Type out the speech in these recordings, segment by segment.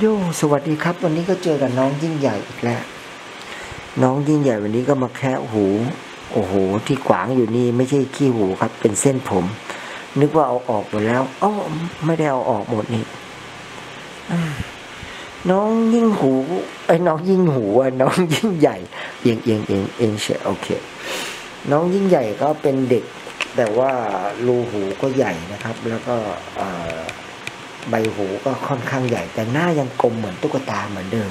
โยสวัสดีครับ วันนี้ก็เจอกับน้องยิ่งใหญ่อีกแล้ว น้องยิ่งใหญ่วันนี้ก็มาแคะหู โอ้โห ที่ขวางอยู่นี่ไม่ใช่ขี้หูครับ เป็นเส้นผม นึกว่าเอาออกหมดแล้วอ๋อไม่ได้เอาออกหมดนี่น้องยิ่งหูไอ้น้องยิ่งหูอะน้องยิ่งใหญ่เอียงเอียงเอียงเอียงเฉยโอเค น้องยิ่งใหญ่ก็เป็นเด็ก แต่ว่ารูหูก็ใหญ่นะครับ แล้วก็อ่อ ใบหูก็ค่อนข้างใหญ่ แต่หน้ายังกลมเหมือนตุ๊กตาเหมือนเดิม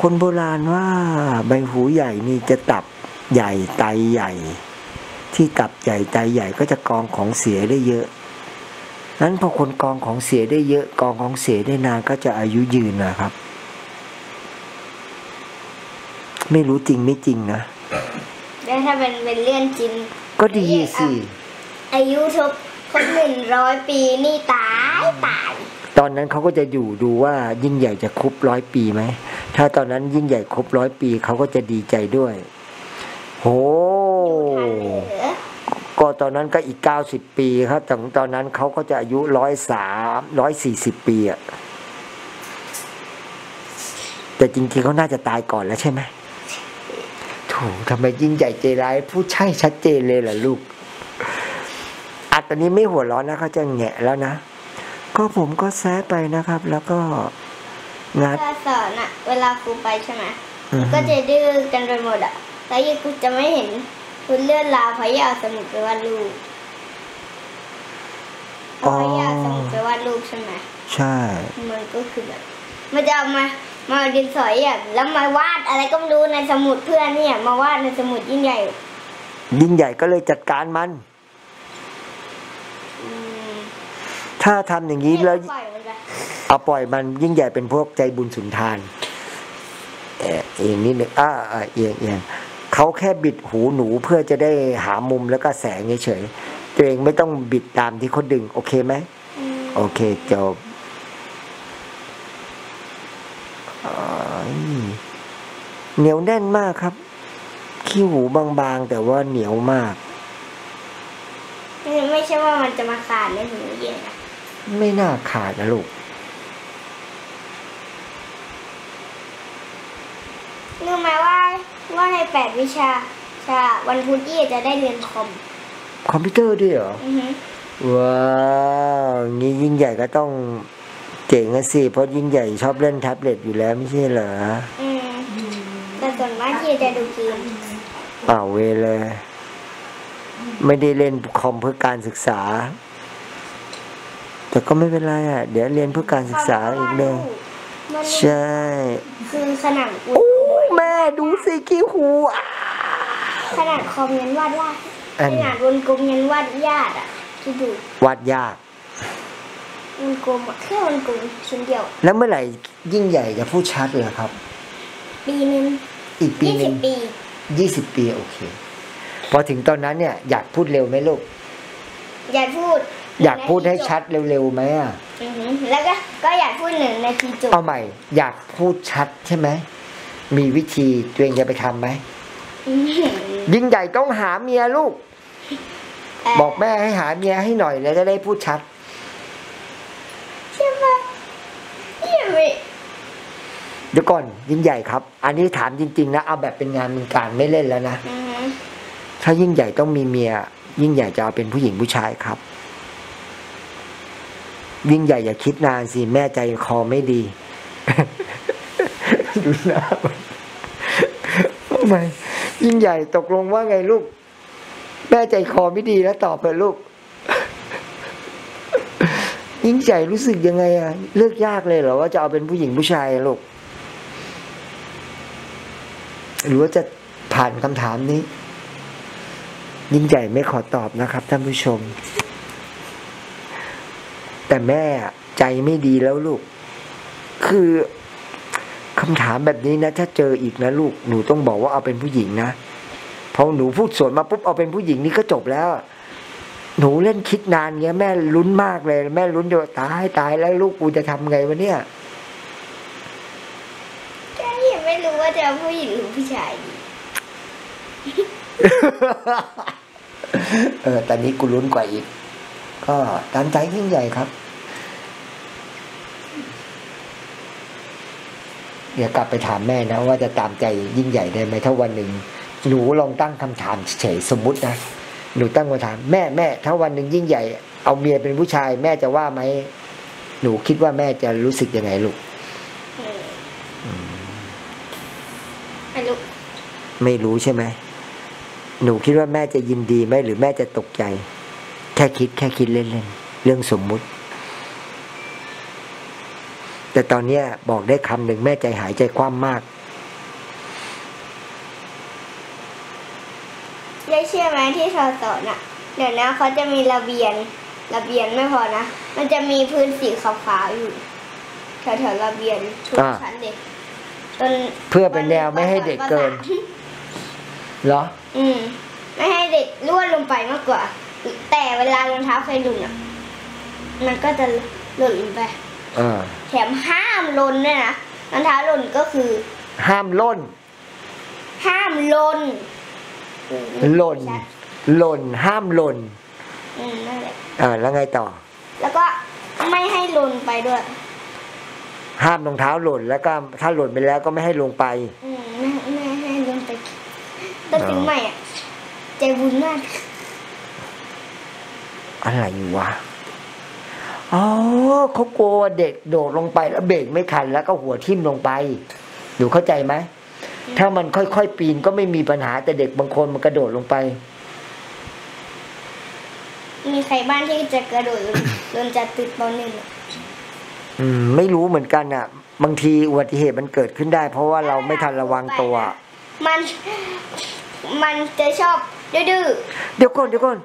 คนโบราณว่าใบหูใหญ่นี่จะตับใหญ่ไตใหญ่ ที่ตับใหญ่ไตใหญ่ก็จะกรองของเสียได้เยอะนั้นพอคนกรองของเสียได้เยอะกรองของเสียได้นานก็จะอายุยืนนะครับ ไม่รู้จริงไม่จริงนะแล้วถ้าเป็นเป็นเรื่องจริง ก็ดีสิอายุทบ ครบหนึ่งร้อยปีนี่ตายตาย ตอนนั้นเขาก็จะอยู่ดูว่ายิ่งใหญ่จะครบร้อยปีไหม ถ้าตอนนั้นยิ่งใหญ่ครบร้อยปีเขาก็จะดีใจด้วย โหอยู่ทันเหรอก็ตอนนั้นก็อีกเก้าสิบปีครับแต่ตอนนั้นเขาก็จะอายุร้อยสามร้อยสี่สิบปีอะแต่จริงๆเขาน่าจะตายก่อนแล้วใช่ไหมถูกทำไมยิ่งใหญ่ใจร้ายพูดใช่ชัดเจนเลยล่ะลูก อัดตอนนี้ไม่หัวร้อนนะเขาจะแงะแล้วนะ ก็ผมก็แซะไปนะครับ แล้วก็งัดถ้าสอนอะเวลาครูไปใช่ไหมอือฮึก็จะดื้อกันไปหมดอะแล้วยังกูจะไม่เห็นคุณเลื่อนราวเพราะอยากเอาสมุดไปวาดรูปเพราะอยากเอาสมุดไปวาดรูปใช่ไหมใช่ มันก็คือแบบมันจะเอามามาเอาดินสออะแล้วมาวาดอะไรก็ไม่รู้ในสมุดเพื่อนเนี่ย มาวาดในสมุดยิ่งใหญ่ ยิ่งใหญ่ก็เลยจัดการมันอืม ถ้าทำอย่างนี้แล้วปล่อยมันไปเอาปล่อยมันยิ่งใหญ่เป็นพวกใจบุญสุนทานเอ่อเอียงนิดหนึ่งอ่าอ่าเอียงเอียงเขาแค่บิดหูหนูเพื่อจะได้หามุมแล้วก็แสงเฉยๆตัวเองไม่ต้องบิดตามที่เขาดึง โอเคไหมอืมโอเคจบอ้ายเหนียวแน่นมากครับ ขี้หูบางๆ แต่ว่าเหนียวมาก ไม่ไม่ใช่ว่ามันจะมาขาดในหูเย็นนะไม่น่าขาดนะลูก รู้ไหมว่าว่าในแปดวิชาชาวันพุธยี่จะได้เรียนคอม คอมพิวเตอร์ด้วยเหรอ อือฮึว้าวงี้ยิ่งใหญ่ก็ต้องเก่งอะสิ เพราะยิ่งใหญ่ชอบเล่นแท็บเล็ตอยู่แล้วไม่ใช่เหรออืมแต่ส่วนมากยี่จะดูเกมอ้าวเวรเลย ไม่ได้เล่นคอมเพื่อการศึกษา แต่ก็ไม่เป็นไรอะ เดี๋ยวเรียนเพื่อการศึกษาอีกเลยมันใช่ คือขนาดกูโอ้แม่ดูสิขี้หูอะขนาดคอมยันวาดวาดอันขนาดวงกลมยันวาดญาติอะคิดดูวาดยากวงกลมอะแค่วงกลมชิ้นเดียว แล้วเมื่อไหร่ยิ่งใหญ่จะพูดชัดเลยครับ ปีหนึงอีกปียี่หสินึ่บงปียี่สิบปีโอเค พอถึงตอนนั้นเนี่ยอยากพูดเร็วไหมลูก อยากพูด อยากพูดให้ชัดเร็วๆไหมอะอือหือแล้วก็ก็อยากพูดหนึ่งนาทีจบเอาใหม่ อยากพูดชัดใช่ไหมมีวิธีตัวเองจะไปทำไหมอื้อหือยิ่งใหญ่ต้องหาเมียลูกเบอกแม่ให้หาเมียให้หน่อยแล้วจะได้พูดชัดใช่ปะยี่ไม่เดี๋ยวก่อนยิ่งใหญ่ครับ อันนี้ถามจริง ๆ นะ เอาแบบเป็นงานเป็นการไม่เล่นแล้วนะอือหือ ถ้ายิ่งใหญ่ต้องมีเมีย ยิ่งใหญ่จะเอาเป็นผู้หญิงผู้ชายครับ ยิ่งใหญ่อย่าคิดนานสิ แม่ใจคอไม่ดี ดูหน้าทำไมยิ่งใหญ่ตกลงว่าไงลูก แม่ใจคอไม่ดีแล้วตอบเถอะลูก ยิ่งใหญ่รู้สึกยังไงอะเลือกยากเลยเหรอว่าจะเอาเป็นผู้หญิงผู้ชายลูก หรือว่าจะผ่านคำถามนี้ ยิ่งใหญ่ไม่ขอตอบนะครับท่านผู้ชม แต่แม่ใจไม่ดีแล้วลูก คือคำถามแบบนี้นะ ถ้าเจออีกนะลูกหนูต้องบอกว่าเอาเป็นผู้หญิงนะพอหนูพูดสวนมาปุ๊บเอาเป็นผู้หญิงนี่ก็จบแล้ว หนูเล่นคิดนานเงี้ย แม่ลุ้นมากเลย แม่ลุ้นจะตายตายแล้วลูกกูจะทำไงวะเนี่ยแค่ยังไม่รู้ว่าจะผู้หญิงหรือผู้ชายดี เออตอนนี้กูลุ้นกว่าอีก ก็ตามใจยิ่งใหญ่ครับ เดี๋ยวกลับไปถามแม่นะ ว่าจะตามใจยิ่งใหญ่ได้ไหมถ้าวันหนึ่งหนูลองตั้งคำถามเฉยๆสมมุตินะหนูตั้งคำถามแม่แม่ถ้าวันหนึ่งยิ่งใหญ่ เอาเมียเป็นผู้ชาย แม่จะว่าไหมหนูคิดว่าแม่จะรู้สึกยังไงลูกไม่รู้ไม่รู้ใช่ไหม หนูคิดว่าแม่จะยินดีไหมหรือแม่จะตกใจ แค่คิดแค่คิดเล่นๆเรื่องสมมุติ แต่ตอนเนี้ยบอกได้คำหนึ่งแม่ใจหายใจคว่ำมากได้เชื่อไหมที่เขาสอนอะเดี๋ยวนะเขาจะมีระเบียงระเบียงไม่พอนะ มันจะมีพื้นสีขาวๆอยู่แถวๆระเบียงทุกอ่าชั้นเลยจนเพื่อเป็นแนวไม่ให้เด็กเกินเหรอ อืม ไม่ให้เด็กล่วนลงไปมากกว่า แต่เวลารองเท้าใครหล่นอะ มันก็จะหล่นลงไปอ่าแถมห้ามหล่นด้วยนะรองเท้าหล่นก็คือ ห้ามล่น ห้ามหล่นหล่นชัดหล่น ห้ามหล่นอืมนั่นแหละอ่าแล้วไงต่อ แล้วก็ไม่ให้หล่นไปด้วย ห้ามรองเท้าหล่นแล้วก็ถ้าหล่นไปแล้วก็ไม่ให้ลงไป อืมไม่ไม่ให้ลงไป แต่ถึงใหม่อะใจบุญมาก อะไรวะอ๋อเขากลัวเด็กโดดลงไปแล้วเบรกไม่ทันแล้วก็หัวทิ่มลงไปหนูเข้าใจไหมถ้ามันค่อยๆปีนก็ไม่มีปัญหาแต่เด็กบางคนมันกระโดดลงไป มีใครบ้านที่จะกระโดดลงลงจากตึกปหนึ่งอะอืม ไม่รู้เหมือนกันอะ บางทีอุบัติเหตุมันเกิดขึ้นได้ เพราะว่าเราไม่ทันระวังตัว มัน มันจะชอบดื้อเดี๋ยวก่อนเดี๋ยวก่อน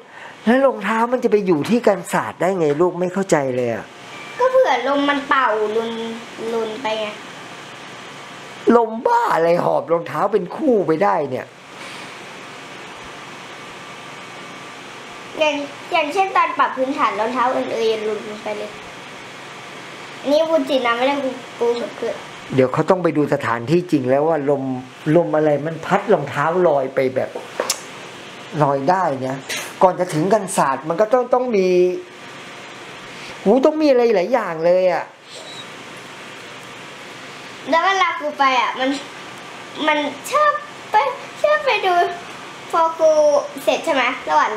แล้วรองเท้ามันจะไปอยู่ที่กันศาสตร์ได้ไงลูกไม่เข้าใจเลยอะๆก็เผื่อลมมันเป่าลุนลุนไปไงลมบ้าอะไรหอบรองเท้าเป็นคู่ไปได้เนี่ย อย่างอย่างเช่นตอนปรับพื้นฐานรองเท้าเอินเอยลุนลงไปเลยอันนี้บุญจิตนะไม่ได้กูกูกับเกิด เดี๋ยวเขาต้องไปดูสถานที่จริงแล้วว่าลมลมอะไรมันพัดรองเท้าลอยไปแบบลอยได้เนี่ยก่อนจะถึงกันศาสตร์ มันก็ต้องต้องมีหูต้องมีอะไรหลายอย่างเลยอะแล้วเวลากูไปอะ มัน มันชอบไปชอบไปดูพอครูเสร็จใช่ไหมระหว่าง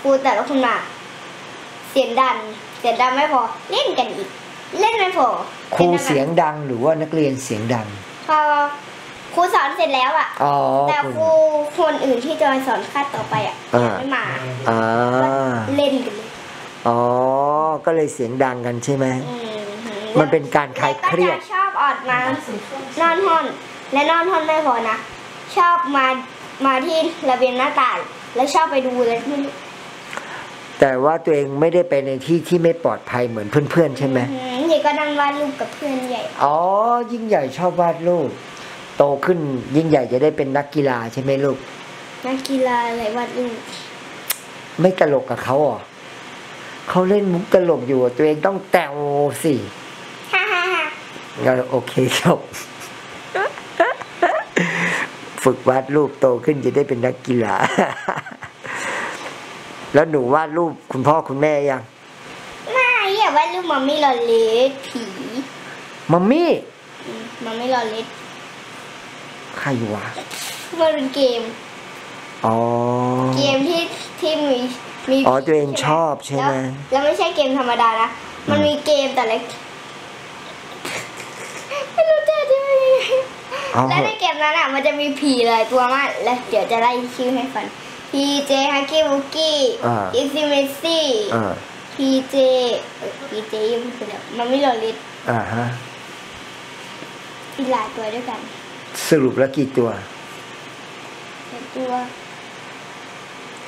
ครูแต่ละคนมาเสียงดังเสียงดังไม่พอเล่นกันอีก เล่นไม่พอครูป็นอะไเสียงดังหรือว่านักเรียนเสียงดังพอครูสอนเสร็จแล้วอะอ๋อแต่ณครูคนอื่นที่จะมาสอนคาบต่อไปอะอ่าไม่มาอ่าเล่นกันเลยอ๋อ ก็เลยเสียงดังกันใช่ไหมอืมมันเป็นการคลายเครียดแล้วก็จะชอบออดมานอนห้องและนอนห้องไม่พอนะชอบมามาที่ระเบียงหน้าต่างแล้วชอบไปดูเลยไม่รู้แต่ว่าตัวเองไม่ได้ไปในที่ที่ไม่ปลอดภัยเหมือนเพื่อนๆใช่ไหม อืมนี่ก็นั่งวาดรูปกับเพื่อนใหญ่ อ๋อ ยิ่งใหญ่ชอบวาดรูป โตขึ้นยิ่งใหญ่จะได้เป็นนักกีฬาใช่ไหมลูก นักกีฬาอะไรวาดรูปไม่ตลกกับเขาเหรอเขาเล่นมุกตลกอยู่อะตัวเองต้องแตวสิฮ่าฮ่าฮ่างั้นโอเคครับฝึกวาดรูปโตขึ้นจะได้เป็นนักกีฬา แล้วหนูวาดรูปคุณพ่อคุณแม่ยังไม่อย่า วาดรูปมัมมี่ลอเลสผีมัมมี่อืมมัมมี่ลอเลสใครวะมันเป็นเกม อ๋อ เกมที่ที่มีมีอ๋อตัวเองชอบใช่ไหมแล้วแล้วไม่ใช่เกมธรรมดานะ มันมีเกมแต่ละไม่รู้จะอธิบายยังไงอ๋อและในเกมนั้นอะมันจะมีผีหลายตัวมาก และเดี๋ยวจะไล่ชื่อให้ฟัง PJ Huggy Wuggy อ่า Easy Messy อ่า PJ เอ่อ PJ ยังไม่เป็นมันไม่รอลิสอ่าฮะอีกหลายตัวด้วยกัน สรุปแล้วกี่ตัวหลายตัว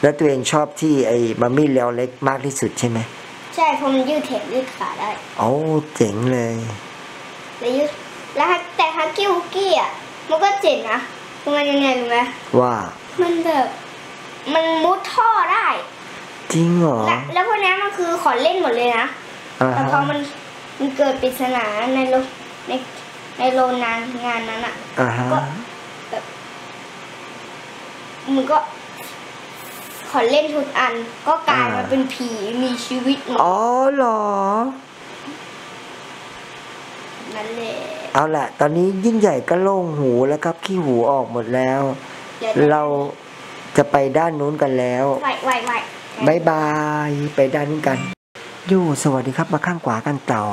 แล้วตัวเองชอบที่ไอ้มัมมี่เลียวเล็กมากที่สุดใช่ไหมใช่เพราะมันยืดแขนยืดขาได้โอ้เจ๋งเลยแล้วยืดแล้วแต่ฮักกี้ฮุกกี้อะมันก็เจ๋งนะคือมันยังไงรู้ไหมว่า มันแบบ มันมุดท่อได้ จริงเหรอ และแล้วพวกนี้มันคือขอเล่นหมดเลยนะ อ่าแต่ฮะพอมันมันเกิดปริศนาในโรงในในโรงงานงานนั้นอะ อ่าฮะ ก็ มันก็ ขอเล่นทุกอันก็กลายมาเป็นผีมีชีวิตหมดอ๋อเหรอ นั่นแหละเอาละตอนนี้ยิ่งใหญ่ก็โล่งหูแล้วครับ ขี้หูออกหมดแล้วดี๋ยวเราจะไปด้านนู้นกันแล้ว ไหวไหวไหว บายบายไปด้านนู้นกันยูสวัสดีครับมาข้างขวากันต่อ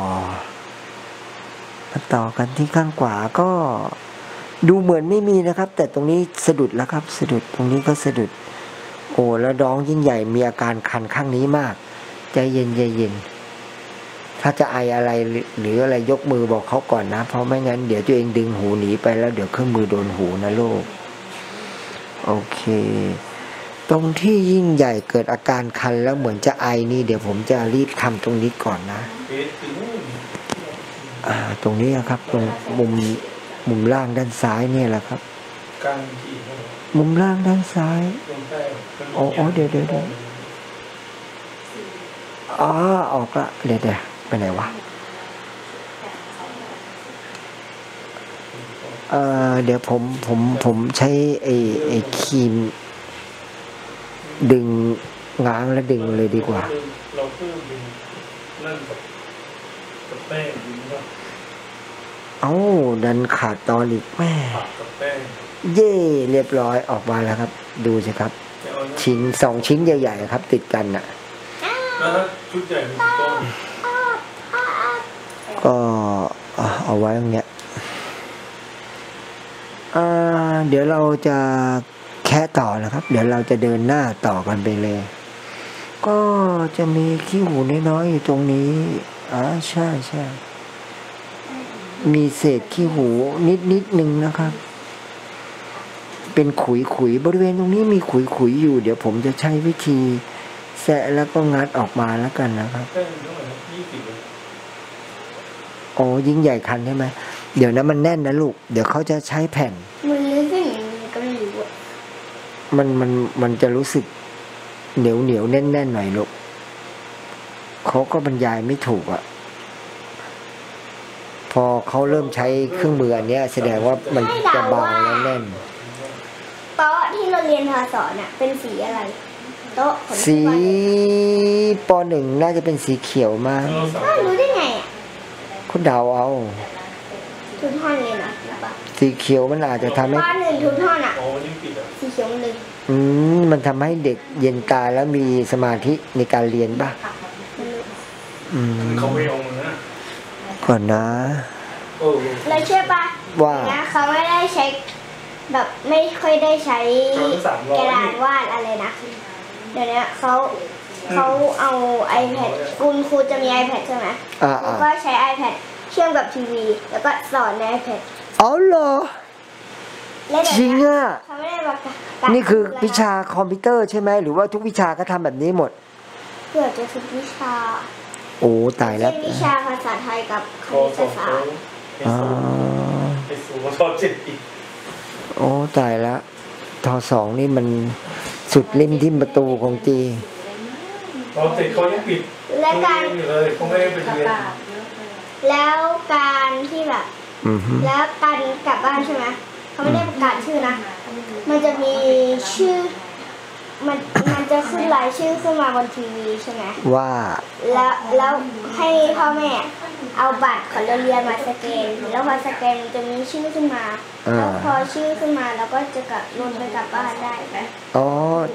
มาต่อกันที่ข้างขวาก็ดูเหมือนไม่มีนะครับ แต่ตรงนี้สะดุดแล้วครับ สะดุดตรงนี้ก็สะดุด โอ้แล้วน้องยิ่งใหญ่มีอาการคันข้างนี้มาก ใจเย็นใจเย็น ถ้าจะไออะไรหรือหรืออะไรยกมือบอกเขาก่อนนะ เพราะไม่งั้นเดี๋ยวตัวเองดึงหูหนีไปแล้วเดี๋ยวเครื่องมือโดนหูนะลูกโอเค ตรงที่ยิ่งใหญ่เกิดอาการคันแล้วเหมือนจะไอนี่ เดี๋ยวผมจะรีบทำตรงนี้ก่อนนะตรงนี้ครับ ตรงมุมมุมล่างด้านซ้ายเนี่ยแหละครับ มุมล่างด้านซ้ายโอ้โอ้เดี๋ยวเดี๋ยวเดี๋ยวอ๋อออกละเดี๋ยวเดี๋ยวไปไหนวะเออเดี๋ยวผมผมผมใช้ไอ้ไอ้ครีม ดึงง้างแล้วดึงเลยดีกว่า เราเพิ่มเป็นนั่นกับบแป้งดีว่าเอ้าดันขาดตอนอีกแม่เย่เรียบร้อยออกมาแล้วครับ ดูสิครับ ชิ้นสองชิ้นใหญ่ๆครับ ติดกันน่ะชุดใหญ่ก็เอาไว้ตรงเนี้ยเดี๋ยวเราจะ ค่ต่อนะครับ เดี๋ยวเราจะเดินหน้าต่อกันไปเลย ก็จะมีขี้หูน้อยๆอยู่ตรงนี้อ่าใช่ใช่มีเศษขี้หูนิดนิดหนึ่งนะครับ เป็นขุยขุยๆบริเวณตรงนี้มีขุยขุยๆอยู่ เดี๋ยวผมจะใช้วิธี แสะแล้วก็งัดออกมาแล้วกันนะครับโอ้ยิ่งใหญ่คันใช่ไหมเดี๋ยวนะมันแน่นนะลูก เดี๋ยวเขาจะใช้แผ่น มือซึ่งมันก็ไม่รู้อะ มันมันมันจะรู้สึกเหนียวเหนียวแน่นแน่นๆหน่อยลูกเขาก็บรรยายไม่ถูกอะพอเขาเริ่มใช้เครื่องมืออันเนี้ยแสดงว่ามันจะเบาและแน่นโต๊ะที่เราเรียนภาษาน่ะเป็นสีอะไรโต๊ะของสีปหนึ่งน่าจะเป็นสีเขียวมากเราสาอ้าวมรู้ได้ไงอะคุณเดาเอา ทุนท่อนเลยนะหรือเปล่าสีเขียวมันอาจจะทำให้บ้านหนึ่งทุนท่อนอะอ๋อวันนี้ปิดอะสีเขียวมันหนึ่งอืมมันทำให้เด็กเย็นตาแล้วมีสมาธิในการเรียนป่ะมันรู้อืมเขาไม่เอามานะก่อนนะโอ้โหเลยเชื่อปะว่านะเขาไม่ได้ใช้แบบไม่ค่อยได้ใช้เราสามร้อกยระดาษนี่วาดอะไรนะเดี๋ยวนี้เขาเขาเอา iPad คุณครูจะมี iPad ใช่ไหมอ่าแล้วอ่า ก็ใช้ iPad เชื่อมกับทีวี แล้วก็สอนใน iPad เอาเหรอ และเดี๋ยวจริงนี้อะเขาไม่ได้ประกาศนี่คือวิชาคอมพิวเตอร์ใช่ไหมหรือว่าทุกวิชาก็ทำแบบนี้หมด เกือบจะทุกวิชาโอ้ตายแล้วเช่นวิชาภาษาไทยกับคคณิอตสองศาเขาสตร์ไอ้อ๋อสูงไอ้สูงทอเจ็ดอีกโอ้ตายแล้วทอสองนี่มันสุดริมทิมประตูของจีเราเสร็จเขายังปิดและการโรงเรียนอยู่เลยเขาไม่ได้ไปเรียน แล้วการที่แบบอือฮึแล้วการกลับบ้านใช่ไหมเขาไม่ได้ประกาศชื่อนะ มันจะมีชื่อ มันมันจะขึ้นรายชื่อขึ้นมาบนทีวีใช่ไหมว่า แล้วแล้วให้พ่อแม่เอาบัตรของโรงเรียนมาสแกนแล้วพอสแกนมันจะมีชื่อขึ้นมาอ่าแล้วพอชื่อขึ้นมาเราก็จะกลับลงไปกลับบ้านได้ไหมอ๋อ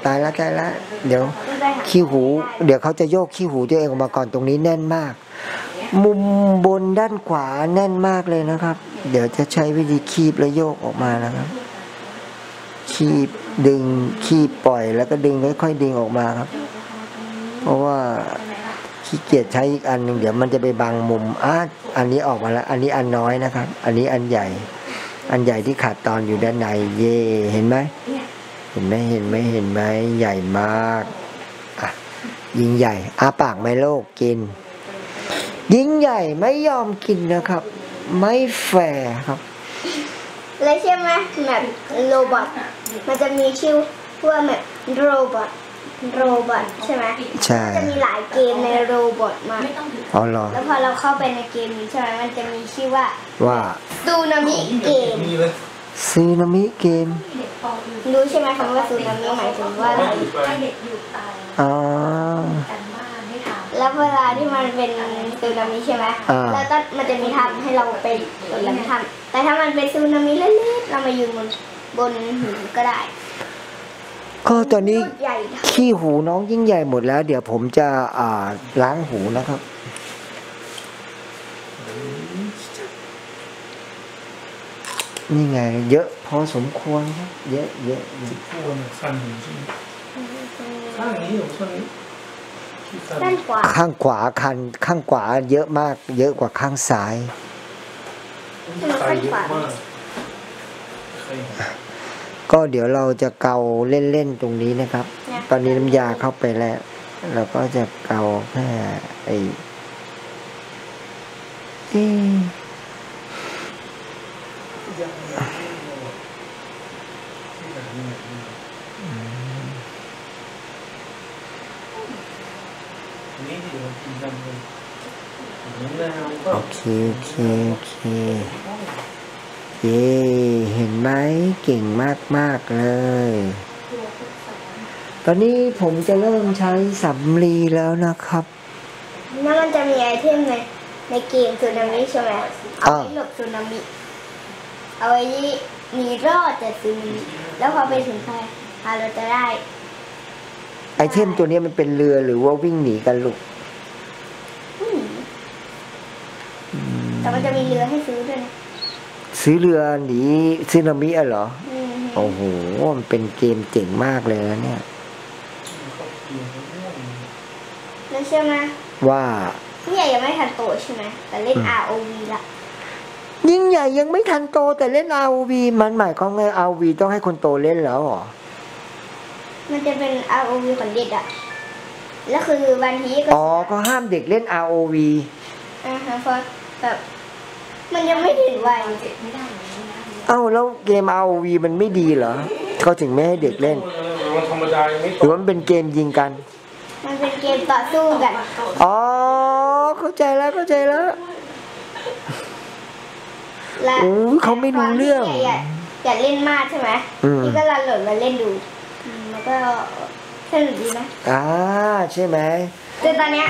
ตายแล้วตายแล้วเดี๋ยวไปหาขี้หู เดี๋ยวเขาจะโยกขี้หูตัวเองออกมาก่อนตรงนี้แน่นมาก มุมบนด้านขวาแน่นมากเลยนะครับ เดี๋ยวจะใช้วิธีคีบและโยกออกมานะครับ คีบดึงคีบปล่อยแล้วก็ดึงค่อยๆดึงออกมาครับ เพราะว่าขี้เกียจใช้อีกอันหนึ่งเดี๋ยวมันจะไปบังมุมอะอันนี้ออกมาแล้ว อันนี้อันน้อยนะครับ อันนี้อันใหญ่ อันใหญ่ที่ขาดตอนอยู่ด้านใน เย่เห็นไหมเห็นไหมเห็นไหมเห็นไหมใหญ่มากอะยิงใหญ่อาปากไม่โลกกิน ยิงใหญ่ไม่ยอมกินนะครับ ไม่แฟร์ครับ แล้วใช่ไหมแบบโรบอทมันจะมีชื่อว่าแบบโรบอทโรบอทใช่ไหมใช่จะมีหลายเกมในโรบอทมากอ๋อเหรอแล้วพอเราเข้าไปในเกมนี้ใช่ไหมมันจะมีชื่อว่า ว่าซูนามิเกมนี่เลยซีนามิเกมรู้ใช่ไหมคำว่าซูนามิหมายถึงว่าอะไรไม่ปิดไปให้เด็กอยู่ตามอ๋ แล้วเวลาที่มันเป็นสึนามิใช่ไหมอ่าแล้วก็มันจะมีทำให้เราไปหลบหลังทำแต่ถ้ามันเป็นสึนามิเล็กๆเรามายืนบนบนหินก็ได้ ก็ตอนนี้ใหญ่ขี้หูน้องยิ่งใหญ่หมดแล้ว เดี๋ยวผมจะอ่าล้างหูนะครับนี่ไง เยอะพอสมควรครับเยอะเยอะเยอะข้างบนคันอยู่ใช่ไหมข้างนี้อยู่ข้างนี้ที่คัน ด้านขวาข้างขวาคันข้างขวาเยอะมาก เยอะกว่าข้างซ้ายใครเยอะมากใครเห็นก็เดี๋ยวเราจะเกาเล่นๆตรงนี้นะครับ ตอนนี้น้ำยาเข้าไปแล้ว เราก็จะเกาแค่ไอ้เอ๊ะ นี่ที่เรากินกันเลยนี่แล้วก็ โอ เคโอเคโอเคเย้เห็นไหมเก่งมากๆเลย ตอนนี้ผมจะเริ่มใช้สำลีแล้วนะครับแล้วมันจะมี item ในในเกมสึนามิใช่ไหมเอาไว้หลบสึนามิ เอาไว้หนีรอดจากสึนามิ แล้วพอไปถึงใครพาเราจะได้ item ตัวนี้มันเป็นเรือหรือว่าวิ่งหนีกันลูก แต่มันจะมีเรือให้ซื้อด้วยนะซื้อเรือหนีซึนามิอะเหรอ อืมโอ้โห มันเป็นเกมเจ๋งมากเลยนะเนี่ยเขาเขียนม่วงแล้วเชื่อไหมว่าพี่ใหญ่ยังไม่ทันโตใช่ไหมแต่เล่น ROV ละยิ่งใหญ่ยังไม่ทันโตแต่เล่น ROV มันหมายความว่า ROV ต้องให้คนโตเล่นแล้วเหรอ มันจะเป็น ROV ของเด็กอะแล้วคือบางทีก็อ๋อ ก็ห้ามเด็กเล่น ROV อ่าฮะเพราะแบบ มันยังไม่ถึงวัยเอ้าแล้วเกม ROV มันไม่ดีเหรอเขาถึงไม่ให้เด็กเล่น มันธรรมดายังไม่หตรือกว่ามันเป็นเกมยิงกัน มันเป็นเกมต่อสู้กัน อ๋อ เข้าใจแล้วเข้าใจแล้ว และโอ้ยเขาไม่รู้เรื่องความที่อยากอยากเล่นมากใช่ไหมอืมพี่ก็ลองโหลดมาเล่นดูอืมแล้วก็สนุกดีนะอ่าใช่ไหมแต่ตอนเนี้ย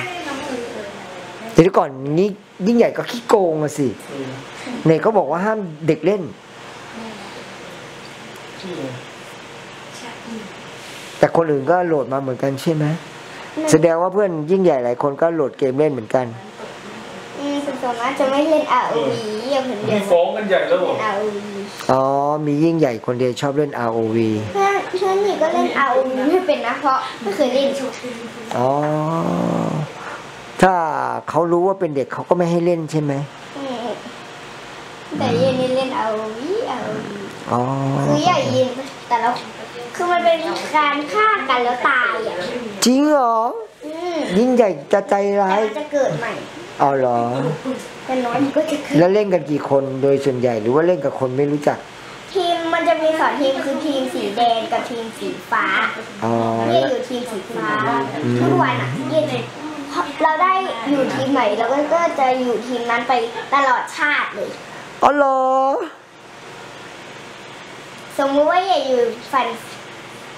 เดี๋ยวก่อนนี้ยิ่งใหญ่ก็ขี้โกงอะสิเนยเขาบอกว่าห้ามเด็กเล่นที่แต่คนอื่นก็โหลดมาเหมือนกันใช่ไหมแสดงว่าเพื่อนยิ่งใหญ่หลายคนก็โหลดเกมเล่นเหมือนกันอืมส่วนมากจะไม่เล่น ROV อย่างคนเดีมียวฟ้องกันใหญ่แล้วเหรเล่อน ROV อ๋อ มียิ่งใหญ่คนเดียวชอบเล่น ROV เพื่อนเพื่อนนี่ก็เล่น ROV ไม่เป็นนะเพราะไม่เคยเล่นอ๋อ ถ้าเขารู้ว่าเป็นเด็กเขาก็ไม่ให้เล่นใช่ไหมอืมแต่เย็นนี่เล่น ROV ROV อ๋อคือใหญ่ยินแต่ละคือมันเป็นการฆ่ากันแล้วตายอะจริงเหรออืมยิ่งใหญ่จะใจร้าแต่ยมันจะเกิดใหม่เอาเหรอแต่น้อยมันก็จะเกิดแล้วเล่นกันกี่คนโดยส่วนใหญ่หรือว่าเล่นกับคนไม่รู้จักทีมมันจะมีสองทีมคือทีมสีแดงกับทีมสีฟ้าอ๋อเรียกแล้วอยู่ทีมสีฟ้าทุกวันอะเรียก เลยเราได้อยู่ทีมไหนเราก็ก็จะอยู่ทีมนั้นไปตลอดชาติเลย อ๋อเหรอ สมมุติว่าอย่าอยู่ฟัน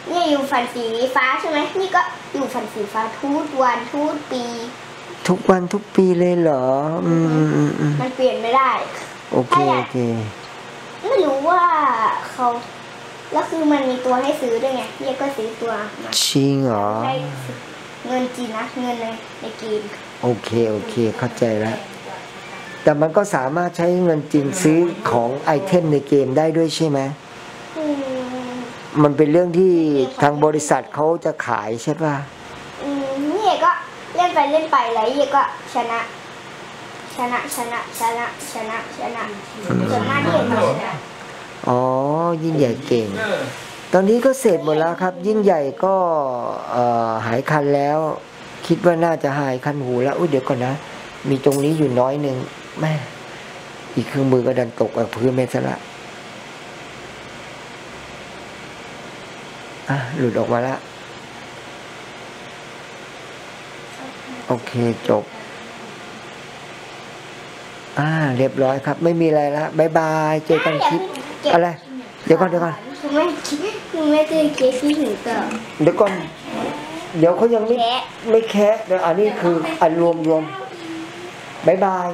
เนี่ยอยู่ฟันสีฟ้าใช่ไหมนี่ก็อยู่ฟันสีฟ้าทุกวันทุกปี ทุกวันทุกปีเลยเหรอ อืมอืมอืมอืมมันเปลี่ยนไม่ได้ โอเคโอเค ไม่รู้ว่าเขาแล้วคือมันมีตัวให้ซื้อด้วยไงเรียกก็ซื้อตัวมาชิงเหรอ ได้ เงินจริงนะเงินในในเกมโอเคโอเค เข้าใจแล้ว แต่มันก็สามารถใช้เงินจริงซื้อของไอเทมในเกมได้ด้วยใช่ไหมอืมมันเป็นเรื่องที่ทางบริษัทเขาจะขายใช่ป่ะอืมนี่ก็เล่นไปเล่นไปแล้วเยก็ชนะ ชนะชนะชนะชนะชนะส่วนมากที่เห็นชนะอ๋อยิ่งใหญ่เก่ง เออ ตอนนี้ก็เสร็จหมดแล้วครับ ยิ่งใหญ่ก็หายคันแล้ว คิดว่าน่าจะหายคันหูแล้วอุ้ยเดี๋ยวก่อนนะ มีตรงนี้อยู่น้อยหนึ่งแม่อีกเครื่องมือก็ดันตกกับพื้นเมซะละอะหลุดออกมาละโอเคจบ อ่า เรียบร้อยครับ ไม่มีอะไรละ bye bye เจอกันคลิป อะไร เดี๋ยวก่อนเดี๋ยวก่อน คือไม่คือไม่เจอเกสที่ถึงก่อนเดี๋ยวก่อน เดี๋ยวเขายังไม่แคะ ไม่แคะเดี๋ยวอันนี้คืออันรวมรวม bye bye